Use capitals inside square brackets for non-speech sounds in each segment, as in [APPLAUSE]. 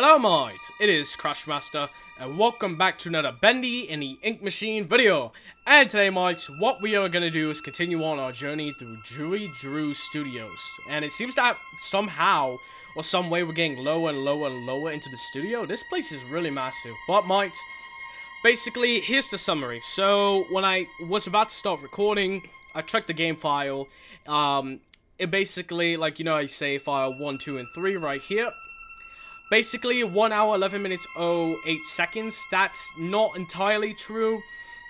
Hello mates, it is Crashmaster, and welcome back to another Bendy and the Ink Machine video. And today mates, what we are going to do is continue on our journey through Joey Drew Studios. And it seems that somehow, or some way we're getting lower and lower and lower into the studio. This place is really massive. But mates, basically, here's the summary. So, when I was about to start recording, I checked the game file. Um, it basically, like, you know, I say file 1, 2, and 3 right here. Basically, 1 hour, 11 minutes, 08 seconds. That's not entirely true.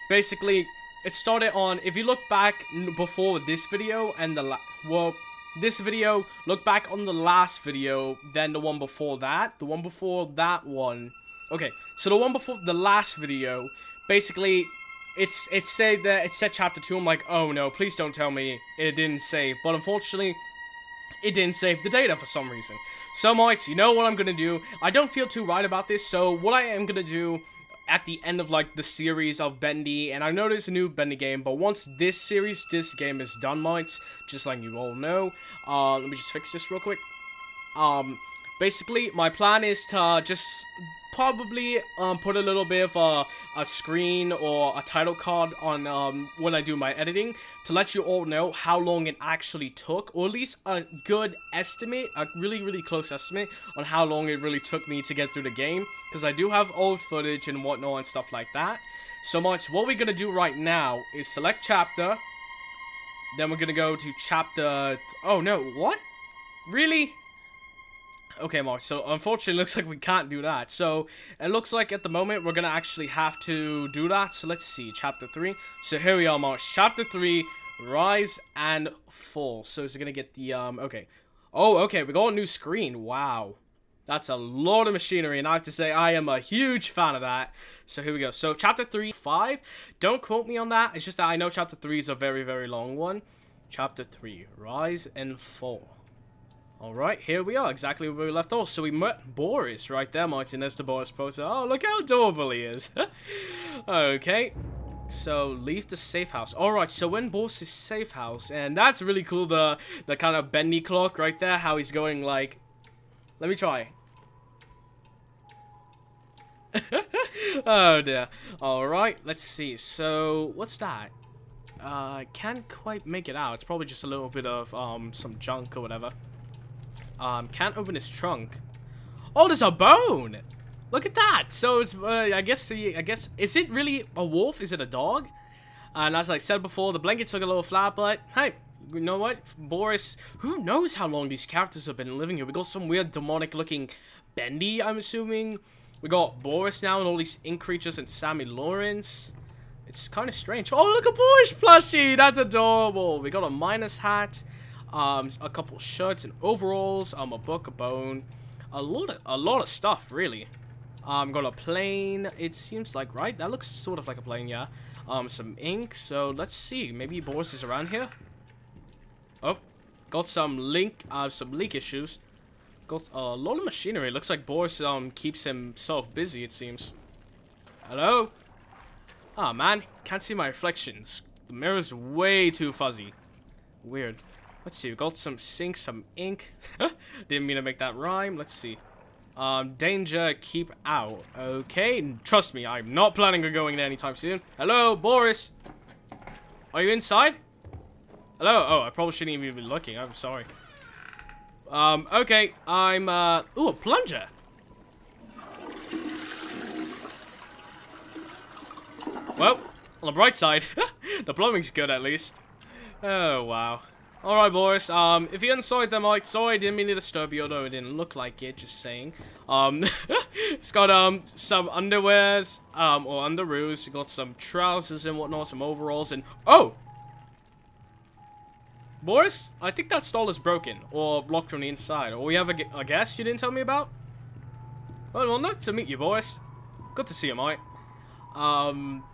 Basically, it started on, if you look back before this video and the, well, this video, look back on the last video, then the one before that, the one before that one. Okay, so the one before the last video, basically, it's it said that it said chapter 2. I'm like, oh no, please don't tell me it didn't say. But unfortunately, it didn't save the data for some reason. So, mates, you know what I'm gonna do? I don't feel too right about this, so what I am gonna do at the end of, like, the series of Bendy, and I know there's a new Bendy game, but once this series, this game is done, mates, just like you all know, uh, let me just fix this real quick. Um, basically, my plan is to just probably um, put a little bit of a, a screen or a title card on um, when I do my editing to let you all know how long it actually took, or at least a good estimate, a really, really close estimate on how long it really took me to get through the game, because I do have old footage and whatnot and stuff like that. So much, what we're going to do right now is select chapter, then we're going to go to chapter... Oh, no, what? Really? Okay, Mark, so unfortunately looks like we can't do that. So, it looks like at the moment we're gonna actually have to do that. So let's see, chapter 3. So here we are, Mark. Chapter 3, Rise and Fall. So is it gonna get the, um, okay. Oh, okay, we got a new screen. Wow. That's a lot of machinery, and I have to say, I am a huge fan of that. So here we go. So chapter 3, 5. Don't quote me on that. It's just that I know chapter 3 is a very, very long one. Chapter 3, Rise and Fall. Alright, here we are, exactly where we left off. So we met Boris right there, Martinez the Boris poster. Oh, look how adorable he is. [LAUGHS] okay, so leave the safe house. Alright, so when Boris' safe house, and that's really cool, the, the kind of bendy clock right there, how he's going like... Let me try. [LAUGHS] oh dear. Alright, let's see. So, what's that? Uh, can't quite make it out. It's probably just a little bit of, um, some junk or whatever. Um, can't open his trunk. Oh, there's a bone! Look at that! So it's, uh, I guess, the, I guess, is it really a wolf? Is it a dog? And as I said before, the blanket took a little flat, but hey, you know what? Boris, who knows how long these characters have been living here? We got some weird demonic looking Bendy, I'm assuming. We got Boris now and all these ink creatures and Sammy Lawrence. It's kind of strange. Oh, look, a Boris plushie! That's adorable. We got a minus hat um, a couple shirts and overalls, um, a book, a bone, a lot of a lot of stuff really. Um, got a plane. It seems like right. That looks sort of like a plane, yeah. Um, some ink. So let's see. Maybe Boris is around here. Oh, got some link. Uh, some leak issues. Got a lot of machinery. Looks like Boris um keeps himself busy. It seems. Hello. Ah oh, man, can't see my reflections. The mirror's way too fuzzy. Weird. Let's see, we got some sink, some ink. [LAUGHS] Didn't mean to make that rhyme. Let's see. Um, danger, keep out. Okay, trust me, I'm not planning on going there anytime soon. Hello, Boris. Are you inside? Hello? Oh, I probably shouldn't even be looking. I'm sorry. Um, okay, I'm, uh... Ooh, a plunger. Well, on the bright side, [LAUGHS] the plumbing's good at least. Oh, wow. Alright, Boris, um, if you're inside there, Mike, sorry, I didn't mean to disturb you, although it didn't look like it, just saying. Um, [LAUGHS] it's got, um, some underwears, um, or underoos, you got some trousers and whatnot, some overalls, and, oh! Boris, I think that stall is broken, or blocked from the inside, or we have a, a guest you didn't tell me about? Well, well, nice to meet you, Boris. Good to see you, Mike. Um,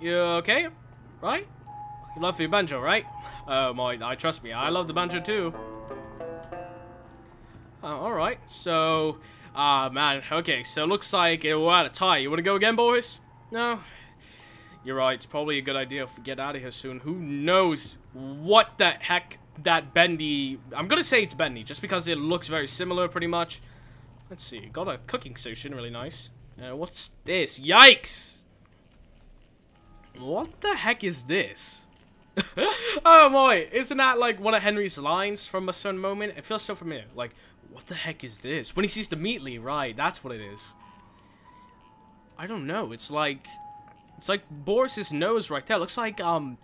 you okay? Right? You love your banjo, right? Oh my, I trust me, I love the banjo too. Uh, Alright, so... Ah, uh, man, okay, so looks like we're at a tie. You wanna go again, boys? No? You're right, it's probably a good idea if we get out of here soon. Who knows what the heck that bendy... I'm gonna say it's bendy, just because it looks very similar, pretty much. Let's see. Got a cooking station. Really nice. Uh, what's this? Yikes! What the heck is this? [LAUGHS] oh boy, isn't that like one of Henry's lines from a certain moment? It feels so familiar. Like, what the heck is this? When he sees the meatly, right, that's what it is. I don't know, it's like... It's like Boris's nose right there. Looks like, um,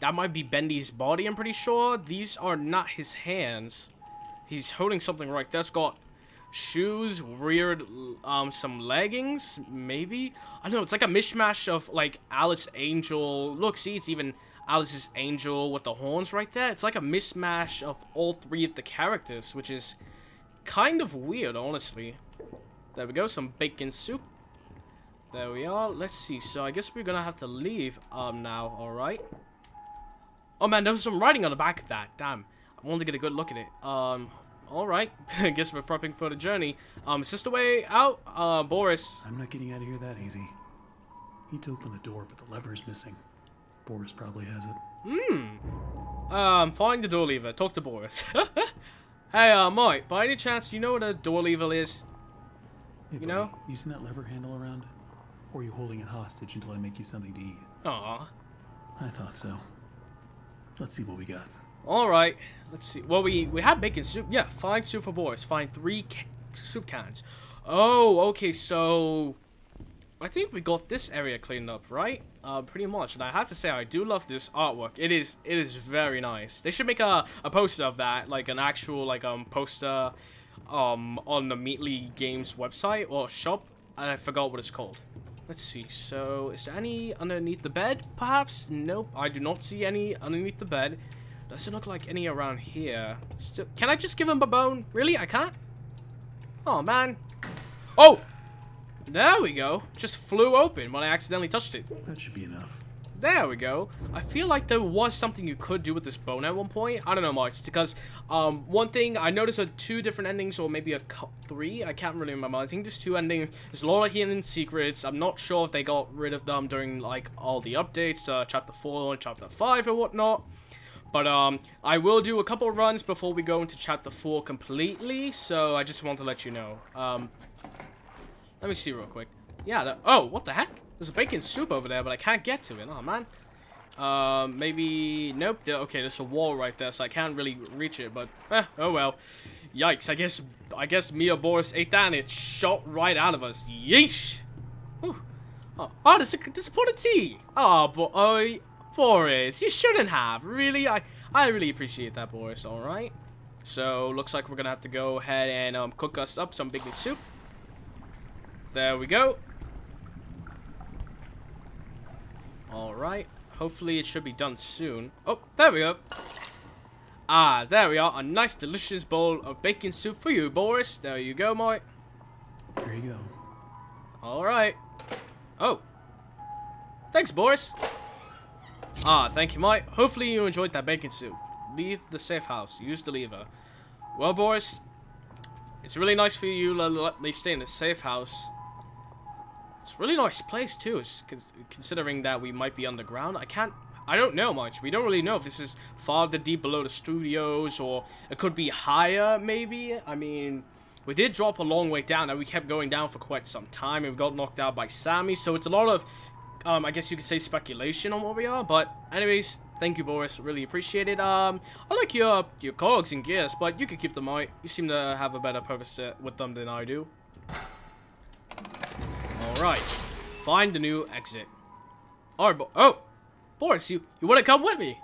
that might be Bendy's body, I'm pretty sure. These are not his hands. He's holding something right there. It's got shoes, weird, um, some leggings, maybe? I don't know, it's like a mishmash of, like, Alice Angel. Look, see, it's even Alice's Angel with the horns right there. It's like a mismatch of all three of the characters, which is kind of weird, honestly. There we go, some bacon soup. There we are. Let's see. So I guess we're gonna have to leave um now, alright? Oh man, there was some writing on the back of that. Damn. I wanted to get a good look at it. Um, alright. [LAUGHS] I guess we're prepping for the journey. Um, is this the way out? Uh, Boris. I'm not getting out of here that easy. Need to open the door, but the lever is missing. Boris probably has it. Hmm. Um, find the door lever. Talk to Boris. [LAUGHS] hey, uh, Mike, by any chance, do you know what a door lever is? Hey, You buddy, know? Using that lever handle around? Or are you holding it hostage until I make you something to eat? Aw. I thought so. Let's see what we got. Alright. Let's see. Well, we, we had bacon soup. Yeah, find soup for Boris. Find three ca soup cans. Oh, okay, so... I think we got this area cleaned up, right? Uh, pretty much. And I have to say, I do love this artwork. It is, it is very nice. They should make a, a poster of that, like an actual, like, um, poster, um, on the Meatly Games website or shop. I forgot what it's called. Let's see. So, is there any underneath the bed, perhaps? Nope. I do not see any underneath the bed. Doesn't look like any around here. Still, can I just give him a bone? Really? I can't? Oh, man. Oh! There we go. Just flew open when I accidentally touched it. That should be enough. There we go. I feel like there was something you could do with this bone at one point. I don't know much because um, one thing I noticed are two different endings or maybe a three. I can't really remember. I think there's two endings. There's a lot of hidden secrets. I'm not sure if they got rid of them during like all the updates to chapter four and chapter five or whatnot. But um, I will do a couple runs before we go into chapter four completely. So I just want to let you know. Um, let me see real quick. Yeah. The, oh, what the heck? There's a bacon soup over there, but I can't get to it. Oh man. Um, maybe nope. Okay, there's a wall right there, so I can't really reach it. But eh, oh well. Yikes! I guess I guess Mia Boris ate that and it shot right out of us. Yeesh. Whew. Oh, oh, there's a, a pot of tea. Oh, boy, oh, Boris, you shouldn't have. Really, I I really appreciate that, Boris. All right. So looks like we're gonna have to go ahead and um, cook us up some bacon soup. There we go. Alright. Hopefully it should be done soon. Oh, there we go. Ah, there we are. A nice delicious bowl of bacon soup for you, Boris. There you go, Mike. There you go. Alright. Oh. Thanks, Boris. Ah, thank you, Mike. Hopefully you enjoyed that bacon soup. Leave the safe house. Use the lever. Well, Boris, it's really nice for you to let me stay in the safe house. It's really nice place, too, considering that we might be underground. I can't... I don't know much. We don't really know if this is farther deep below the studios, or it could be higher, maybe. I mean, we did drop a long way down, and we kept going down for quite some time, and we got knocked out by Sammy, so it's a lot of, um, I guess you could say speculation on where we are, but anyways, thank you, Boris, really appreciate it. Um, I like your, your cogs and gears, but you could keep them out. You seem to have a better purpose to, with them than I do. Alright, find the new exit. Alright, oh, Boris, you, you want to come with me?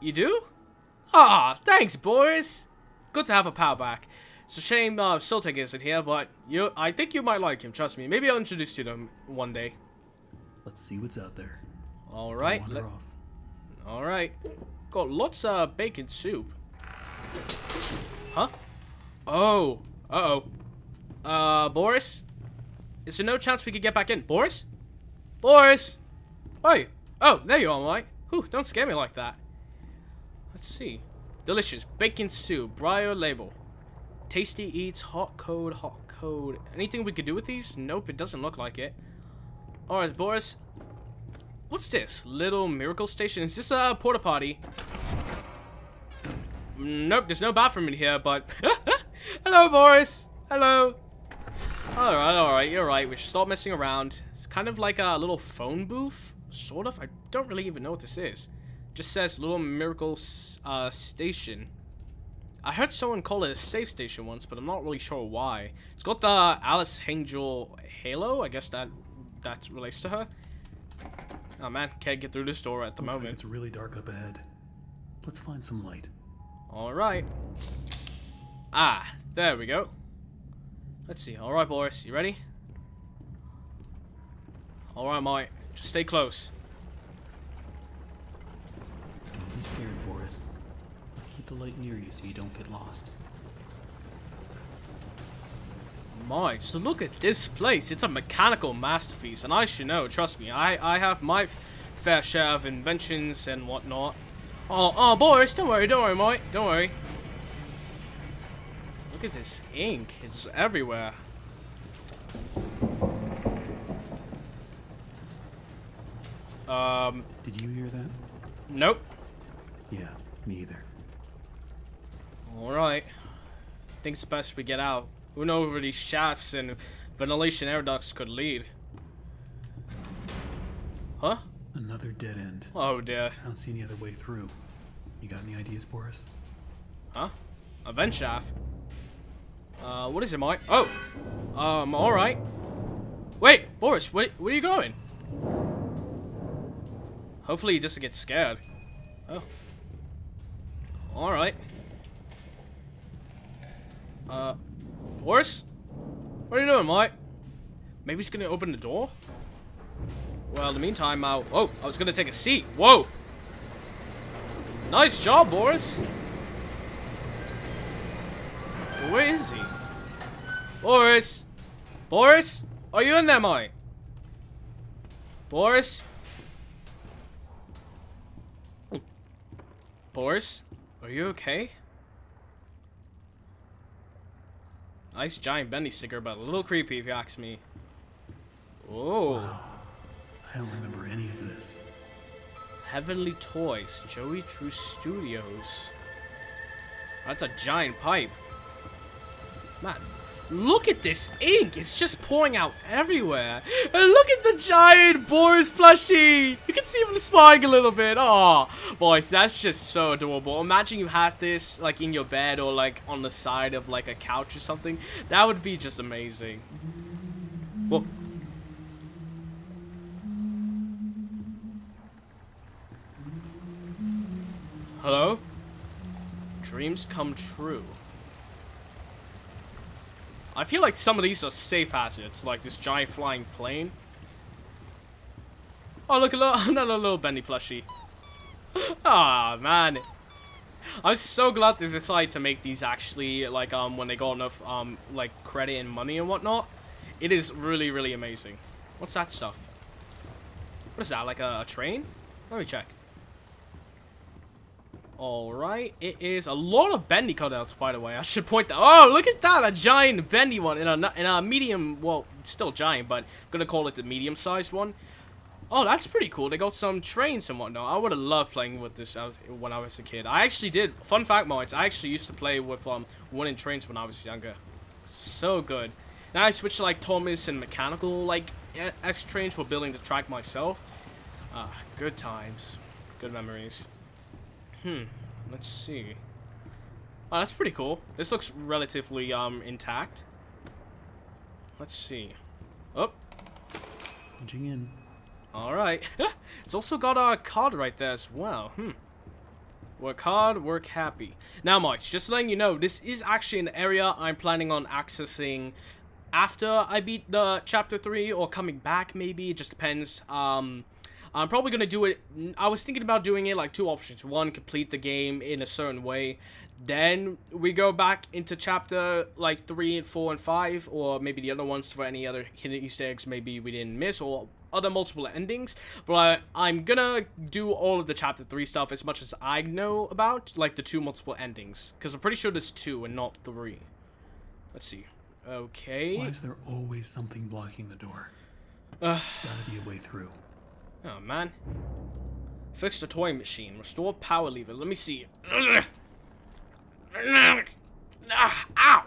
You do? Ah, thanks, Boris. Good to have a pal back. It's a shame uh, isn't here, but you, I think you might like him. Trust me. Maybe I'll introduce you to him one day. Let's see what's out there. All right. wander let- off. all right. Got lots of bacon soup. Huh? Oh. Uh oh. Uh, Boris. Is there no chance we could get back in, Boris? Boris. Hey. Oh, there you are, Mike. Whew, don't scare me like that. Let's see. Delicious bacon soup, Briar label. Tasty eats, hot code, hot code. Anything we could do with these? Nope, it doesn't look like it. Alright, Boris. What's this? Little miracle station? Is this a porta potty? Nope, there's no bathroom in here, but [LAUGHS] Hello, Boris. Hello. Alright, alright, you're right. We should stop messing around. It's kind of like a little phone booth. Sort of. I don't really even know what this is. Just says Little Miracle uh, Station. I heard someone call it a safe station once, but I'm not really sure why. It's got the Alice Angel halo. I guess that that relates to her. Oh man, can't get through this door at the Looks moment. Like it's really dark up ahead. Let's find some light. Alright. Ah, there we go. Let's see. Alright, Boris, you ready? Alright, Mike. Just stay close. Don't be scared, Boris. Keep the light near you so you don't get lost. Mike, so look at this place. It's a mechanical masterpiece, and I should know. Trust me, I, I have my fair share of inventions and whatnot. Oh, oh, Boris, don't worry, don't worry, Mike. Don't worry. Look at this ink. It's everywhere. Um, Did you hear that? nope. Yeah, me either. Alright. I Think it's best we get out. Who knows where these shafts and ventilation air ducts could lead. Huh? Another dead end. Oh dear. I don't see any other way through. You got any ideas, Boris? Huh? A vent shaft? Uh, what is it, Mike? Oh! Um, alright. Wait, Boris, where, where are you going? Hopefully he doesn't get scared. Oh. Alright. Uh, Boris? What are you doing, Mike? Maybe he's gonna open the door? Well, in the meantime, uh, oh, I was gonna take a seat. Whoa! Nice job, Boris! Where is he? Boris! Boris? Are you in there, Mike? Boris? Boris? Are you okay? Nice giant bendy sticker, but a little creepy if you ask me. Oh. Wow. I don't remember any of this. Heavenly Toys, Joey Drew Studios. That's a giant pipe. Man, look at this ink. It's just pouring out everywhere. And look at the giant Boris plushie. You can see him smiling a little bit. Oh, boys, that's just so adorable. Imagine you had this like in your bed or like on the side of like a couch or something. That would be just amazing. Whoa. Hello? Dreams come true. I feel like some of these are safe hazards, like this giant flying plane. Oh, look, a little, [LAUGHS] another little bendy plushie. [LAUGHS] Ah, man. I'm so glad they decided to make these actually, like, um, when they got enough, um, like, credit and money and whatnot. It is really, really amazing. What's that stuff? What is that, like a, a train? Let me check. Alright, it is a lot of bendy cutouts, by the way. I should point that. Oh, look at that! A giant bendy one in a, in a medium, well, still giant, but I'm gonna call it the medium-sized one. Oh, that's pretty cool. They got some trains and whatnot. I would have loved playing with this when I was a kid. I actually did. Fun fact, Mods, I actually used to play with um, winning trains when I was younger. So good. Now I switched to like Thomas and mechanical like X trains for building the track myself. Ah, good times. Good memories. Hmm. Let's see. Oh, that's pretty cool. This looks relatively um intact. Let's see. Oh, Punching in. all right. [LAUGHS] it's also got a card right there as well. Hmm. Work hard, work happy. Now, March, just letting you know, this is actually an area I'm planning on accessing after I beat the chapter 3 or coming back maybe. It just depends. Um, I'm probably going to do it. I was thinking about doing it like two options. One, complete the game in a certain way. Then we go back into chapter like 3 and 4 and 5 or maybe the other ones for any other hidden Easter eggs maybe we didn't miss or other multiple endings. But I'm gonna do all of the chapter 3 stuff as much as I know about, like the two multiple endings. Because I'm pretty sure there's two and not three. Let's see. Okay. Why is there always something blocking the door? Uh, Gotta be a way through. Oh, man. Fix the toy machine. Restore power lever. Let me see. Ah, ow!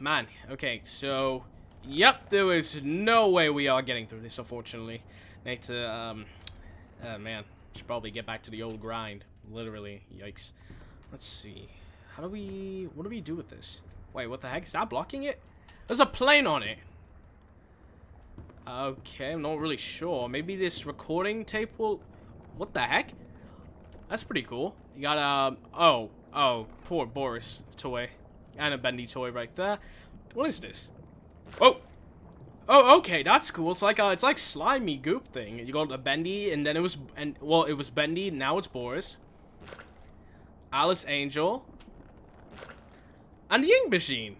man. Okay, so... Yep, there is no way we are getting through this, unfortunately. Need to, um... Uh, man. Should probably get back to the old grind. Literally. Yikes. Let's see. How do we... What do we do with this? Wait, what the heck? Is that blocking it? There's a plane on it. Okay, I'm not really sure. Maybe this recording tape will... What the heck? That's pretty cool. You got a... Um, oh, oh, poor Boris toy. And a bendy toy right there. What is this? Oh! Oh, okay, that's cool. It's like a, it's like slimy goop thing. You got a bendy, and then it was, and well, it was bendy. Now it's Boris. Alice Angel. And the ink machine.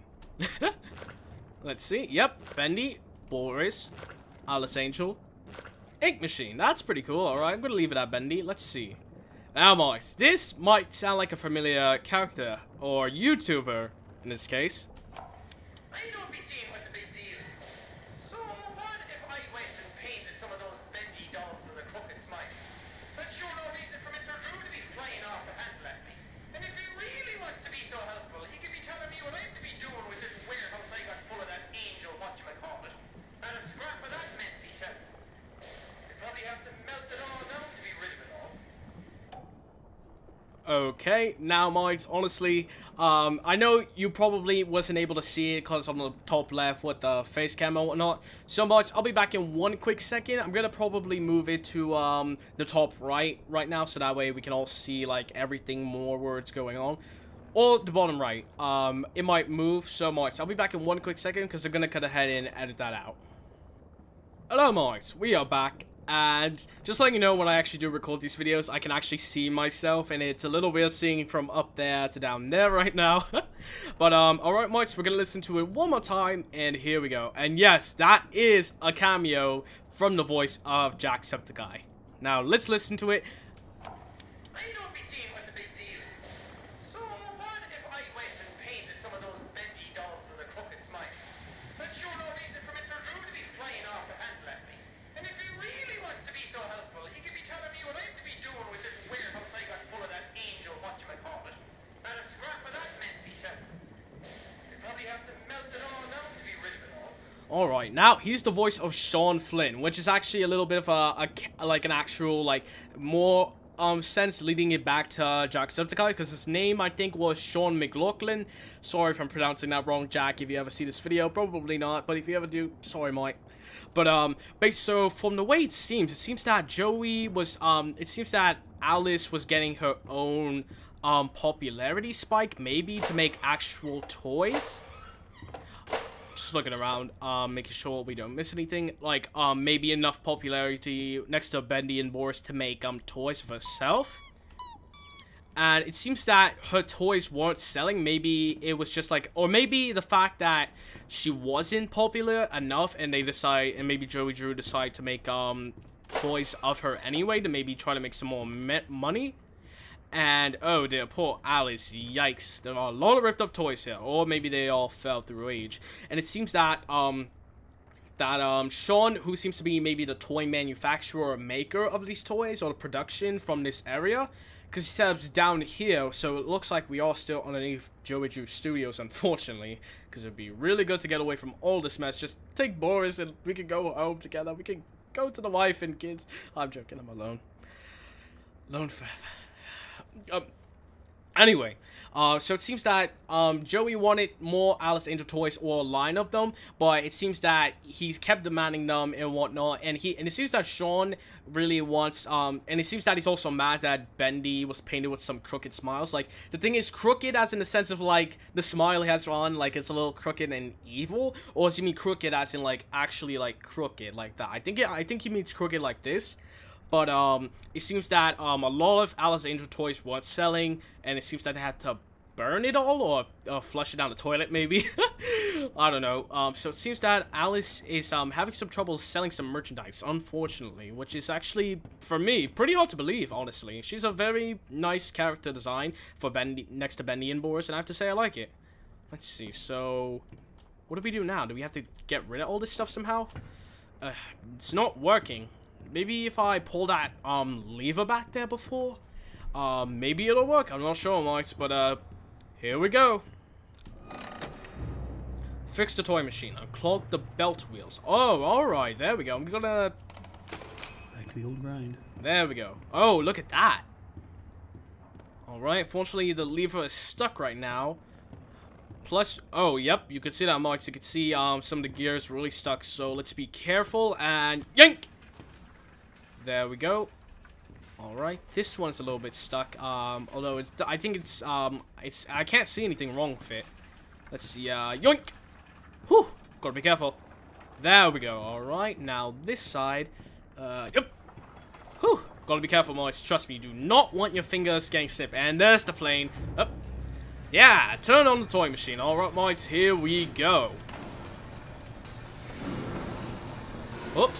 [LAUGHS] Let's see. Yep, bendy, Boris, Alice Angel, ink machine. That's pretty cool. All right, I'm gonna leave it at bendy. Let's see. Now, Mox, this might sound like a familiar character or YouTuber in this case. Okay, now, Mites, honestly, um, I know you probably wasn't able to see it because on the top left with the face cam and whatnot. So, Mites, I'll be back in one quick second. I'm gonna probably move it to um, the top right right now, so that way we can all see like everything more where it's going on. Or the bottom right. Um, it might move so much. I'll be back in one quick second because they're gonna cut ahead and edit that out. Hello, Mites. We are back. And just letting you know, when I actually do record these videos, I can actually see myself, and it's a little weird seeing from up there to down there [LAUGHS] right now. [LAUGHS] but, um, alright, Mites, we're gonna listen to it one more time, and here we go. And yes, that is a cameo from the voice of Jacksepticeye. Now, let's listen to it. Alright, now he's the voice of Shawn Flynn, which is actually a little bit of a, a like an actual, like, more um sense leading it back to uh, Jacksepticeye, because his name, I think, was Sean McLoughlin. Sorry if I'm pronouncing that wrong, Jack, if you ever see this video. Probably not, but if you ever do, sorry, Mike. But, um, based, so, from the way it seems, it seems that Joey was, um, it seems that Alice was getting her own, um, popularity spike, maybe to make actual toys just looking around, um, making sure we don't miss anything. Like, um, maybe enough popularity next to Bendy and Boris to make, um, toys for herself. And it seems that her toys weren't selling. Maybe it was just like, or maybe the fact that she wasn't popular enough and they decide, and maybe Joey Drew decide to make, um, toys of her anyway to maybe try to make some more money. And oh dear, poor Alice. Yikes. There are a lot of ripped up toys here. Or maybe they all fell through age. And it seems that um that um Shawn, who seems to be maybe the toy manufacturer or maker of these toys or the production from this area, because he steps down here, so it looks like we are still underneath Joey Drew Studios, unfortunately. Because it'd be really good to get away from all this mess. Just take Boris and we could go home together. We can go to the wife and kids. I'm joking, I'm alone. Alone forever. Um, anyway, uh, so it seems that um, Joey wanted more Alice Angel toys or a line of them, but it seems that he's kept demanding them and whatnot, and he and it seems that Shawn really wants um, and it seems that he's also mad that Bendy was painted with some crooked smiles. Like the thing is crooked as in the sense of like the smile he has on, like it's a little crooked and evil, or does he mean crooked as in like actually like crooked like that? I think it, I think he means crooked like this. But um, it seems that um, a lot of Alice Angel toys weren't selling, and it seems that they had to burn it all or uh, flush it down the toilet, maybe. [LAUGHS] I don't know. Um, so it seems that Alice is um, having some trouble selling some merchandise, unfortunately, which is actually, for me, pretty hard to believe, honestly. She's a very nice character design for Bendy, next to Bendy and Boris, and I have to say I like it. Let's see, so... What do we do now? Do we have to get rid of all this stuff somehow? Uh, it's not working. Maybe if I pull that um lever back there before, um maybe it'll work. I'm not sure, Max, but uh, here we go. Fix the toy machine. Unclog the belt wheels. Oh, alright. There we go. I'm gonna... Back to the old grind. There we go. Oh, look at that. Alright. Fortunately, the lever is stuck right now. Plus, oh, yep. You can see that, Marks. You can see um, some of the gears really stuck. So let's be careful and yank! There we go. All right, this one's a little bit stuck. Um, although it's, I think it's, um, it's, I can't see anything wrong with it. Let's see, uh, yoink! Whew, gotta be careful. There we go, all right. Now this side, uh, yep. Whew, gotta be careful, Moist. Trust me, you do not want your fingers getting slipped. And there's the plane. Up. Yeah, turn on the toy machine. All right, Moist, here we go. Oh.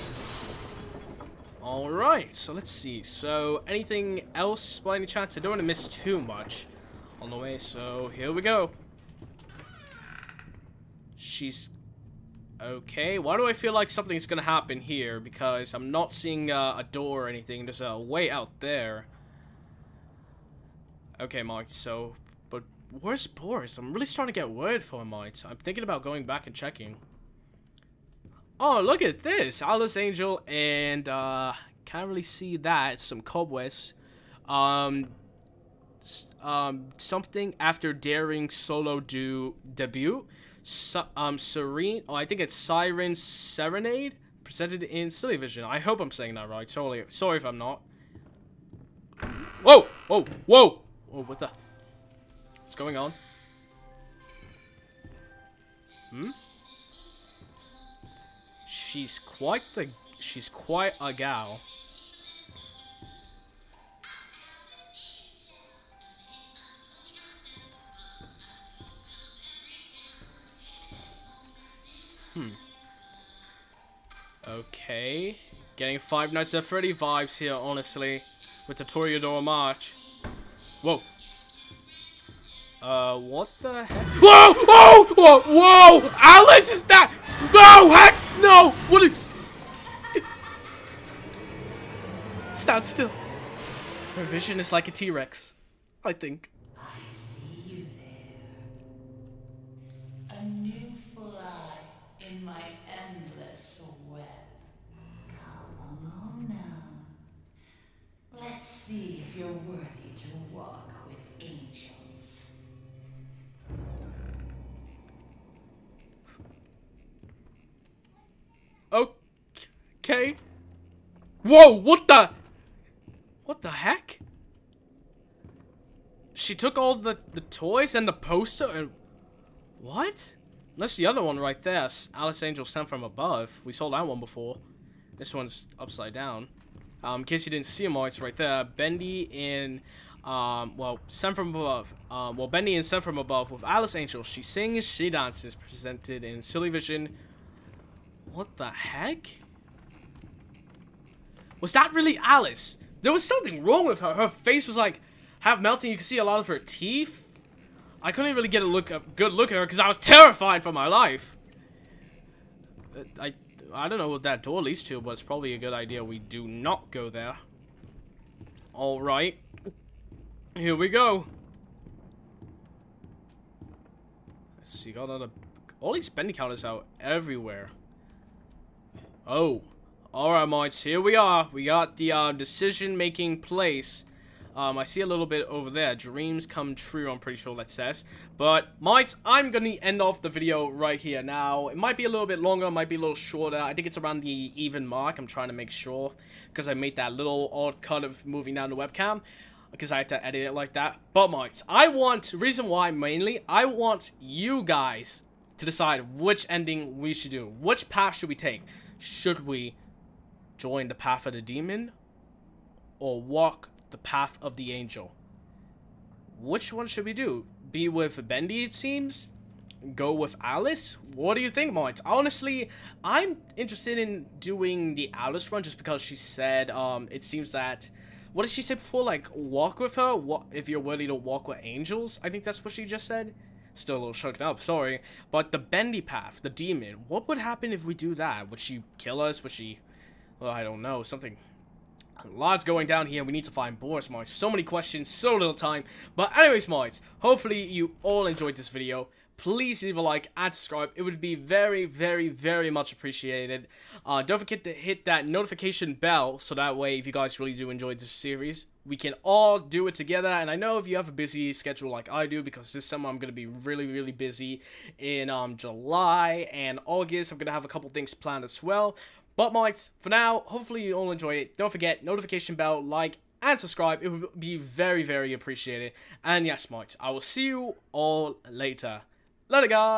Alright, so let's see. So, anything else by any chance? I don't want to miss too much on the way, so here we go. She's... Okay, why do I feel like something's gonna happen here? Because I'm not seeing uh, a door or anything. There's a way out there. Okay, Mike, so... But where's Boris? I'm really starting to get worried for him, Mike. I'm thinking about going back and checking. Oh, look at this. Alice Angel and, uh, can't really see that. Some cobwebs. Um, um, something after daring solo do debut. So, um, Serene, oh, I think it's Siren Serenade, presented in Silly Vision. I hope I'm saying that right. Totally, sorry if I'm not. Whoa, whoa, whoa! Oh, what the? What's going on? Hmm? She's quite the... She's quite a gal. Hmm. Okay. Getting Five Nights at Freddy vibes here, honestly. With the Toreador March. Whoa. Uh, what the heck? Whoa! Oh! Whoa! Whoa! Alice, is that? No! Heck! No! What? A... Stand still. Her vision is like a T-Rex. I think. I see you there. A new fly in my endless web. Come along now. Let's see if you're worthy to walk Okay. Whoa, what the? What the heck? She took all the, the toys and the poster and... What? That's the other one right there. Alice Angel sent from above. We saw that one before. This one's upside down. Um, in case you didn't see them all, it's right there. Bendy in, um, well, sent from above. Um, well, Bendy and sent from above with Alice Angel. She sings, she dances, presented in Silly Vision. What the heck? Was that really Alice? There was something wrong with her. Her face was like half melting. You could see a lot of her teeth. I couldn't really get a look, a good look at her because I was terrified for my life. Uh, I, I don't know what that door leads to, but it's probably a good idea we do not go there. All right, here we go. Let's see, got another. All these bendy counters out everywhere. Oh. Alright, mates, here we are. We got the uh, decision-making place. Um, I see a little bit over there. Dreams come true, I'm pretty sure that says. But, mates, I'm going to end off the video right here now. It might be a little bit longer, might be a little shorter. I think it's around the even mark. I'm trying to make sure. Because I made that little odd cut of moving down the webcam. Because I had to edit it like that. But, mates, I want, reason why mainly, I want you guys to decide which ending we should do. Which path should we take? Should we join the path of the demon or walk the path of the angel? Which one should we do? Be with Bendy, it seems? Go with Alice? What do you think, Mart? Honestly, I'm interested in doing the Alice run just because she said, um, it seems that, what did she say before? Like, walk with her? What if you're worthy to walk with angels? I think that's what she just said. Still a little shaken up, sorry. But the Bendy path, the demon, what would happen if we do that? Would she kill us? Would she well, I don't know. Something... A lot's going down here. We need to find Boris Marks. So many questions, so little time. But anyways, Marks, hopefully you all enjoyed this video. please leave a like and subscribe. It would be very, very, very much appreciated. Uh, don't forget to hit that notification bell so that way, if you guys really do enjoy this series, we can all do it together. And I know if you have a busy schedule like I do, because this summer I'm going to be really, really busy in um, July and August. I'm going to have a couple things planned as well. But, mates, for now, hopefully you all enjoy it. Don't forget, notification bell, like, and subscribe. It would be very, very appreciated. And yes, mates, I will see you all later. Later, guys!